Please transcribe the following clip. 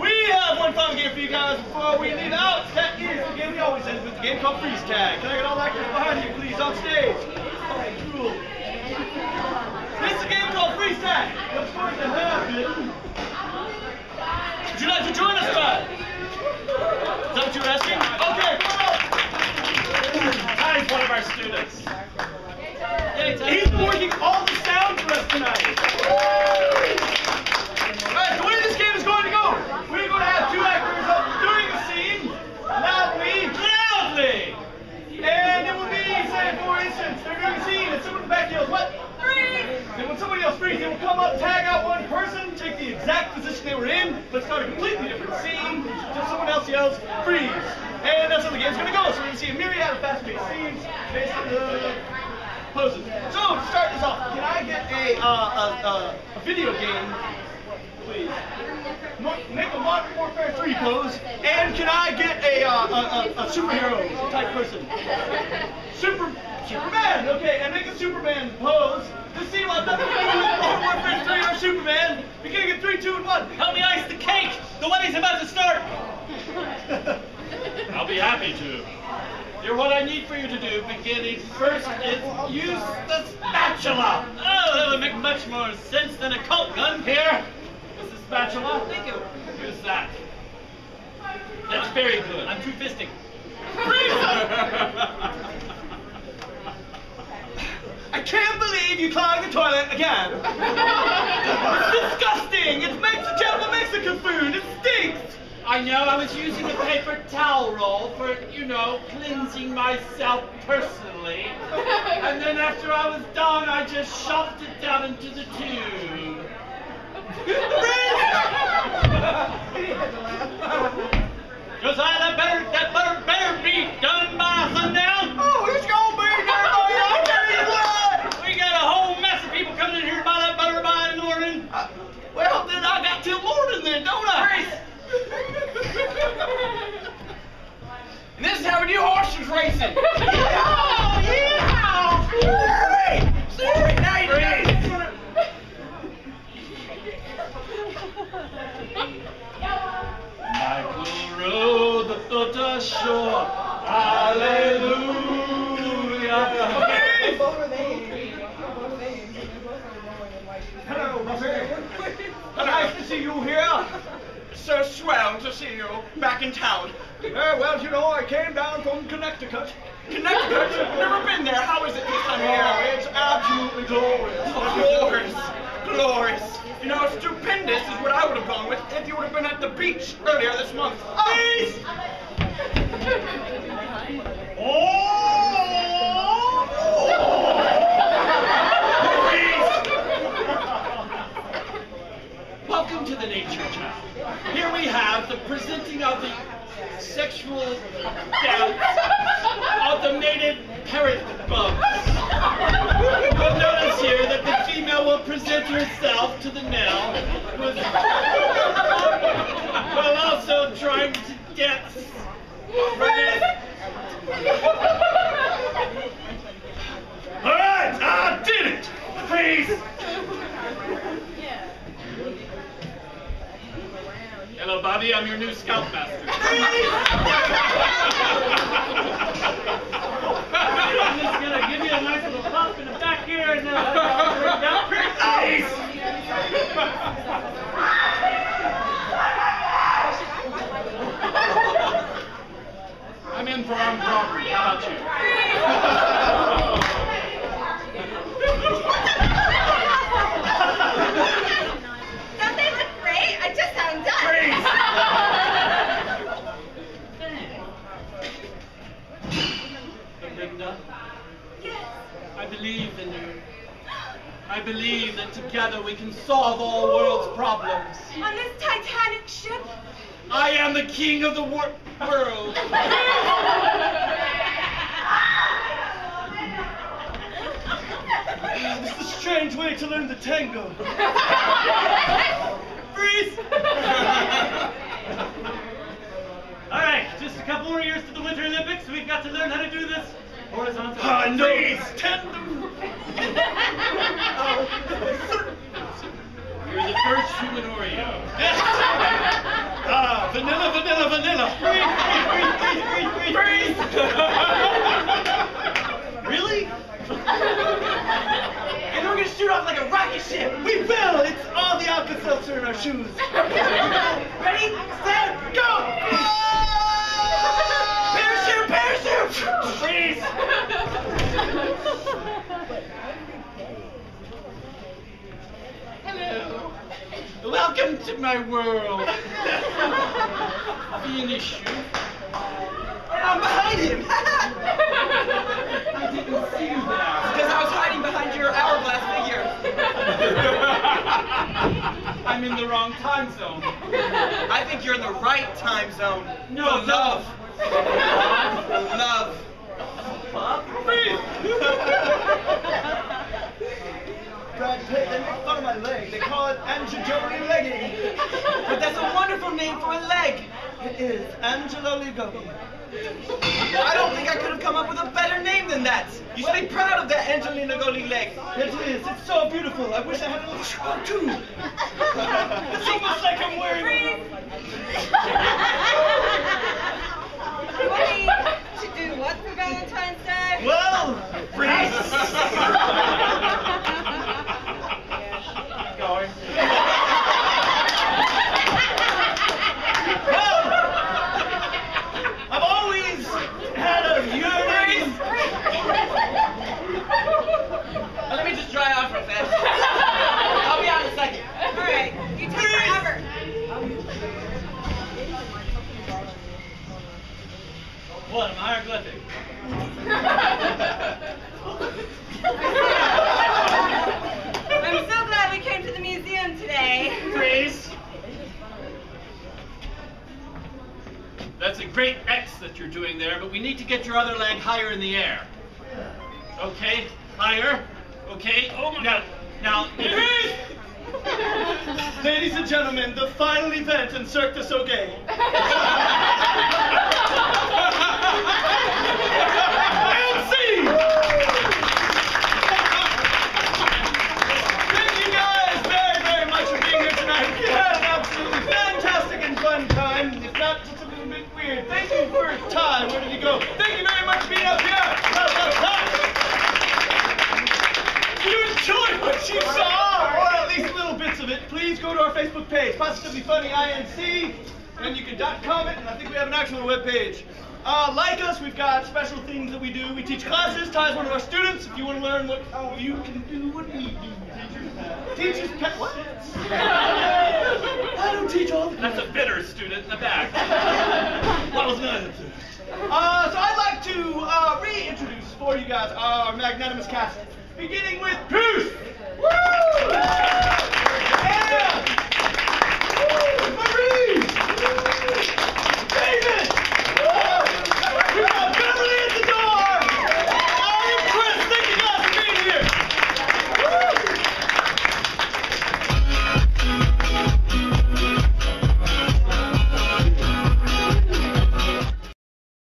we have one final game for you guys before we leave out. That is the game we always end with, the game called Freeze Tag. Can I get all actors behind you, please, on stage? Alright, cool. This is a game called Freeze Tag. What's going to happen? Would you like to join us, Brad? Is that what you were asking? Okay, come on. Ty's one of our students. He's working all the sound for us tonight. Alright, the way this game is going to go, we're going to have two actors up doing the scene loudly, loudly. And it will be, say, for instance, they're doing a scene and someone in the back yells, what? Freeze! And when somebody else freezes, they will come up, tag out one person, take the exact position they were in, but start a completely different scene until someone else yells, freeze. And that's how the game's to go. So we're to see a myriad of fast-paced scenes based on the poses. So to start this off, can I get a uh, a, a video game, please? Make a Modern Warfare 3 pose, and can I get a uh, a, a, a superhero type person? Super Superman, okay, and make a Superman pose. To see what the Modern Warfare 3 or Superman. Beginning in three, two, and one. Help me ice the cake. The wedding's about to start. I'll be happy to. Here, what I need for you to do, beginning first, is use the spatula. Oh, that would make much more sense than a Colt gun. Here, spatula. Thank you. Use that. That's very good. I'm true fisting. I can't believe you clogged the toilet again. it's disgusting. It makes a Java Mexican food. It stinks. I know I was using a paper towel roll for, you know, cleansing myself personally. And then after I was done, I just shoved it down into the tube. Josiah, that better, Nice to see you here. So swell to see you back in town. Uh, well, you know, I came down from Connecticut. Connecticut? Never been there. How is it this time? Oh, it's absolutely glorious. Glorious. Glorious. You know, stupendous is what I would have gone with if you would have been at the beach earlier this month. Please! Welcome to the Nature Channel. Here we have the presenting of the sexual dance of the native parrot bugs. You'll notice here that the female will present herself to the male with, while also trying to dance. All right, I did it. Please. Hello, Bobby. I'm your new scoutmaster. I'm just gonna give you a nice little pump in the back here, and uh, then I'll bring down pretty nice. I'm in for armed robbery. How about you? Don't they look great? I just had them done. Linda, Yes. I believe in you. I believe that together we can solve all world's problems. On this Titanic ship? I am the king of the wor- world. This is a strange way to learn the tango. Freeze. All right, just a couple more years to the Winter Olympics. We've got to learn how to do this horizontal. I know it's tender. You're the first human Oreo. Ah, vanilla. Freeze, freeze, freeze, freeze, freeze, freeze. Really? And we're gonna shoot off like a rocket ship. We will! It's all the Alka-Seltzer in our shoes. Welcome to my world. Finish you. I'm behind him. I didn't see you there. Because I was hiding behind your hourglass figure. I'm in the wrong time zone. I think you're in the right time zone. No, For love. love. Brad Pitt, they make fun of my leg. They call it Angioli legging. But that's a name for a leg. It is Angelo Ligobi. I don't think I could have come up with a better name than that. You should be proud of that Angelina Jolie leg. It is. It's so beautiful. I wish I had a little scrub too. It's almost like I'm wearing. Buddy, should do what for Valentine's Day? Well, freeze. Going. Well, I've always had a yearning. Uh, Let me just dry off real fast. I'll be out in a second. All right, you take forever. What, am hieroglyphic? I'm so glad we came to the museum today. Freeze. That's a great X that you're doing there, but we need to get your other leg higher in the air. Okay, higher. Okay. Oh my now, now. Ladies and gentlemen, the final event in Cirque du Soleil. Facebook page, Positively Funny INC, and you can dot comment, and I think we have an actual web page. Uh, like us, we've got special things that we do. We teach classes. Ty's one of our students. If you want to learn what how you can do what we do, teachers pet what? I don't teach all. That's a bitter student in the back. That was nice. Uh, so I'd like to uh, reintroduce for you guys our magnanimous cast, beginning with. Woo!